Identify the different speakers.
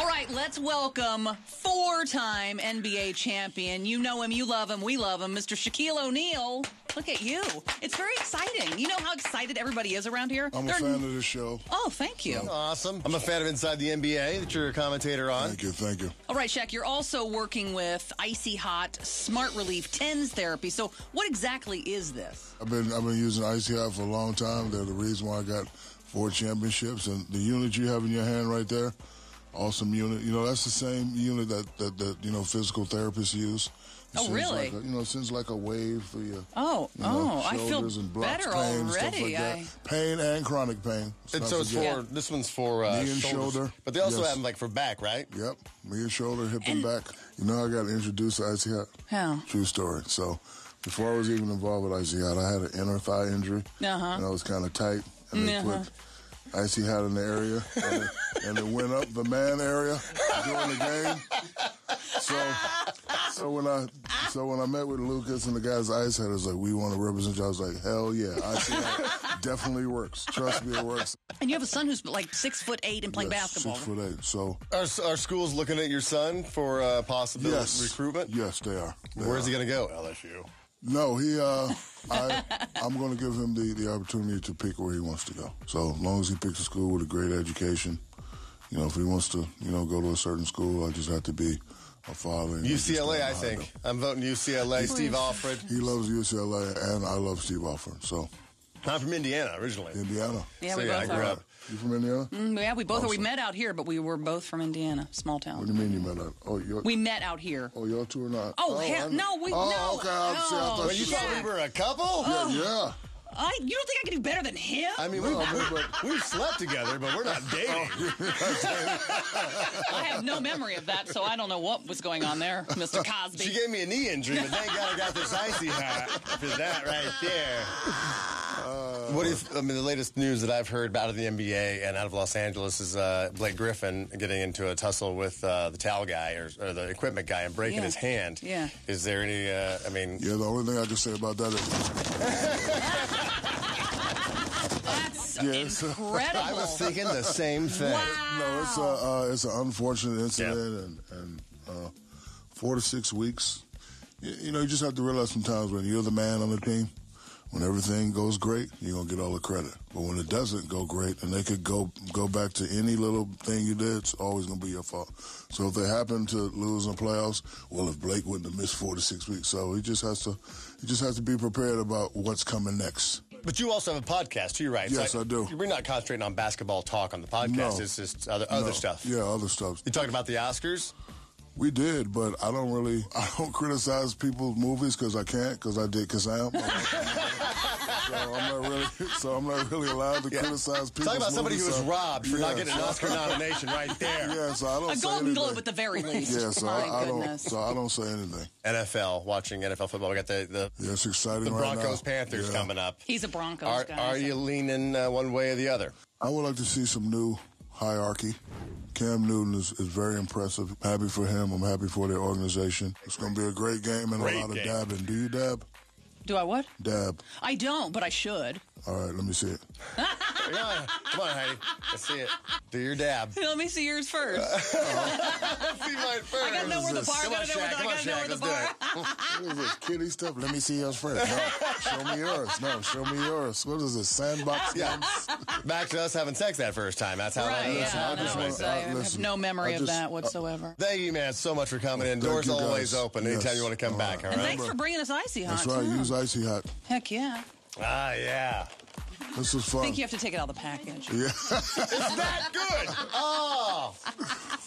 Speaker 1: All right, let's welcome four-time NBA champion. You know him, you love him, we love him, Mr. Shaquille O'Neal. Look at you. It's very exciting. You know how excited everybody is around here?
Speaker 2: I'm a
Speaker 1: They're-
Speaker 2: fan of this show.
Speaker 1: Oh, thank you.
Speaker 3: Awesome. I'm a fan of Inside the NBA that you're a commentator on.
Speaker 2: Thank you, thank you.
Speaker 1: All right, Shaq, you're also working with Icy Hot Smart Relief TENS therapy. So, what exactly is this?
Speaker 2: I've been I've been using Icy Hot for a long time. They're the reason why I got four championships. And the unit you have in your hand right there, awesome unit. You know that's the same unit that that, that you know physical therapists use. It
Speaker 1: Oh, really?
Speaker 2: Like a, you know, it sends like a wave for your
Speaker 1: Oh,
Speaker 2: you know,
Speaker 1: oh, I feel
Speaker 2: shoulders and blocks
Speaker 1: better
Speaker 2: pain, Stuff
Speaker 1: already.
Speaker 2: like that.
Speaker 1: I-
Speaker 2: Pain and chronic pain. Let's
Speaker 3: And so it's
Speaker 2: forget.
Speaker 3: for this one's for uh,
Speaker 2: Knee and
Speaker 3: shoulders.
Speaker 2: shoulder.
Speaker 3: but they also
Speaker 2: Yes.
Speaker 3: have them like for back, right?
Speaker 2: Yep, knee and shoulder, hip and, back. You know, I got introduced to Icy Hot.
Speaker 1: How?
Speaker 2: True story. So before I was even involved with Icy Hot, I had an inner thigh injury.
Speaker 1: Uh-huh.
Speaker 2: And I was kind of tight. And they
Speaker 1: Uh-huh.
Speaker 2: put Icy Hot in the area. And it, went up the man area during the game. So, so when I so when I met with Lucas and the guys at Icy Hot, it was like, we want to represent you. I was like, hell yeah. Icy Hot definitely works. Trust me, it works.
Speaker 1: And you have a son who's like six foot eight and playing
Speaker 2: Yes,
Speaker 1: basketball.
Speaker 2: Six foot eight. So,
Speaker 3: our are schools looking at your son for uh, possible
Speaker 2: yes.
Speaker 3: recruitment?
Speaker 2: Yes, they are. They
Speaker 3: Where's
Speaker 2: are.
Speaker 3: he going to go? LSU.
Speaker 2: No, he. Uh, I, I'm going to give him the, the opportunity to pick where he wants to go. So as long as he picks a school with a great education, you know, if he wants to, you know, go to a certain school, I just have to be a father.
Speaker 3: UCLA, I think.
Speaker 2: him.
Speaker 3: I'm voting UCLA. Steve Alford.
Speaker 2: He loves UCLA, and I love Steve Alford. So
Speaker 3: I'm from Indiana originally.
Speaker 2: Indiana.
Speaker 1: Yeah,
Speaker 3: so
Speaker 1: we
Speaker 3: yeah, I
Speaker 1: both
Speaker 3: grew
Speaker 1: are.
Speaker 3: up.
Speaker 2: You from Indiana?
Speaker 1: Mm, yeah, we both are. We met out here, but we were both from Indiana, small town.
Speaker 2: What do you mean you met up? Oh, you're.
Speaker 1: We met out here.
Speaker 2: Oh, y'all two are not.
Speaker 1: Oh,
Speaker 2: I
Speaker 1: hell, no, we
Speaker 2: Oh,
Speaker 1: no.
Speaker 2: okay. I'm sorry. I
Speaker 1: no.
Speaker 2: thought
Speaker 3: Well, you
Speaker 2: she-
Speaker 3: thought we were a couple?
Speaker 2: Yeah.
Speaker 1: I, you don't think I can do better than him?
Speaker 3: I mean,
Speaker 2: No,
Speaker 3: we've,
Speaker 2: but- but-
Speaker 3: we've slept together, but we're not dating.
Speaker 1: Oh, I have no memory of that, so I don't know what was going on there, Mr. Cosby.
Speaker 3: She gave me a knee injury, but thank God I got this icy hot for that right there. What if I mean the latest news that I've heard out of the NBA and out of Los Angeles is uh, Blake Griffin getting into a tussle with uh, the towel guy or, or the equipment guy and breaking
Speaker 1: Yeah.
Speaker 3: his hand.
Speaker 1: Yeah.
Speaker 3: Is there any? Uh, I mean,
Speaker 2: Yeah, the only thing I can say about that is
Speaker 1: That's
Speaker 2: Yes.
Speaker 1: incredible.
Speaker 3: I was thinking the same thing.
Speaker 1: Wow.
Speaker 2: No, it's a uh, it's an unfortunate incident, and and uh, four to six weeks. You, you know, you just have to realize sometimes when you're the man on the team, when everything goes great, you're gonna get all the credit. But when it doesn't go great, and they could go go back to any little thing you did, it's always gonna be your fault. So if they happen to lose in the playoffs, well, if Blake wouldn't have missed four to six weeks, so he just has to he just has to be prepared about what's coming next.
Speaker 3: But you also have a podcast too, right?
Speaker 2: Yes, I do.
Speaker 3: We're not concentrating on basketball talk on the podcast.
Speaker 2: No.
Speaker 3: It's just other, other
Speaker 2: No.
Speaker 3: stuff.
Speaker 2: Yeah, other stuff.
Speaker 3: You talking about the Oscars?
Speaker 2: We did, but I don't really, I don't criticize people's movies because I can't, because I did Kazam. so I'm not really, so I'm not really allowed to criticize people.
Speaker 3: Talk about somebody who was
Speaker 2: so-
Speaker 3: robbed for not
Speaker 2: Yeah,
Speaker 3: getting an Oscar nomination right there.
Speaker 2: Yeah, so I don't
Speaker 1: A
Speaker 2: say
Speaker 1: Golden
Speaker 2: anything.
Speaker 1: Globe at the very least.
Speaker 2: Yeah, so
Speaker 1: My
Speaker 2: I, I don't, so I don't say anything.
Speaker 3: NFL, watching NFL football. We got the the,
Speaker 2: Yeah, it's exciting
Speaker 3: the Broncos
Speaker 2: now.
Speaker 3: Panthers
Speaker 2: Yeah.
Speaker 3: coming up.
Speaker 1: He's a Broncos
Speaker 3: Are,
Speaker 1: guy.
Speaker 3: are
Speaker 1: so-
Speaker 3: you leaning uh, one way or the other?
Speaker 2: I would like to see some new hierarchy. Cam Newton is, is very impressive. Happy for him. I'm happy for their organization. It's going to be a great game and
Speaker 3: Great
Speaker 2: a lot of dabbing. Do you dab?
Speaker 1: Do I what?
Speaker 2: Dab.
Speaker 1: I don't, but I should.
Speaker 2: All right, let me see it.
Speaker 3: Come on, come Heidi. Let's see it. Do your dab.
Speaker 1: Let me see yours first.
Speaker 3: Let's see mine first.
Speaker 1: I gotta know where the bar. I
Speaker 3: Come on,
Speaker 1: gotta know where
Speaker 3: Shaq.
Speaker 1: the,
Speaker 3: Come
Speaker 1: I
Speaker 3: on,
Speaker 1: gotta know
Speaker 3: Shaq.
Speaker 1: where the
Speaker 3: Let's do
Speaker 1: bar.
Speaker 3: it.
Speaker 2: What is this kitty stuff? Let me see yours first. No, show me yours. No, show me yours. What is this sandbox?
Speaker 3: Yeah. Back to us having sex that first time. That's how
Speaker 1: Right,
Speaker 3: that
Speaker 1: yeah.
Speaker 3: listen,
Speaker 1: I,
Speaker 3: I just wanna-
Speaker 1: I have no memory
Speaker 2: I
Speaker 1: of that whatsoever.
Speaker 3: Thank you, man, so much for coming in.
Speaker 2: Thank
Speaker 3: Doors always
Speaker 2: guys.
Speaker 3: open anytime
Speaker 2: Yes.
Speaker 3: you want to come
Speaker 2: All
Speaker 3: back.
Speaker 2: right.
Speaker 3: All
Speaker 1: and thanks for bringing us icy hot.
Speaker 2: That's right.
Speaker 1: too.
Speaker 2: Use icy hot.
Speaker 1: Heck yeah.
Speaker 3: Ah, yeah.
Speaker 2: This is
Speaker 1: I
Speaker 2: fun.
Speaker 1: think you have to take it out of the package.
Speaker 2: Yeah.
Speaker 3: It's that good.